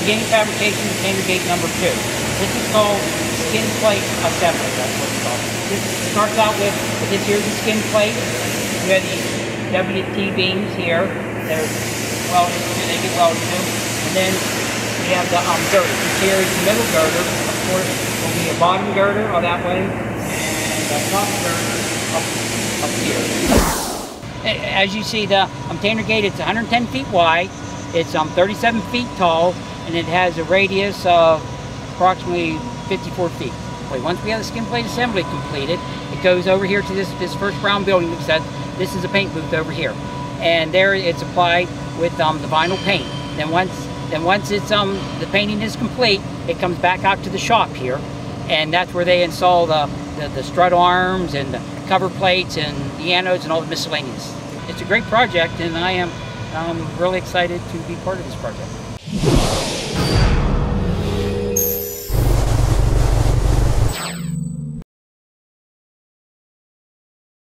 beginning fabrication tainter gate number two. This is called skin plate assembly, that's what it's called. This starts out with, this here's the skin plate. We have these WT beams here. They're welded to, they get welded to. And then we have the um, girder. This here is the middle girder. Of course, will be a bottom girder on that way, and a top girder up, up here. As you see, the um, tainter gate, it's 110 feet wide. It's um, 37 feet tall, and it has a radius of approximately 54 feet. Wait, once we have the skin plate assembly completed, it goes over here to this, this first brown building that says this is a paint booth over here. And there it's applied with um, the vinyl paint. Then once then once it's um the painting is complete, it comes back out to the shop here. And that's where they install the, the, the strut arms and the cover plates and the anodes and all the miscellaneous. It's a great project and I am I'm really excited to be part of this project.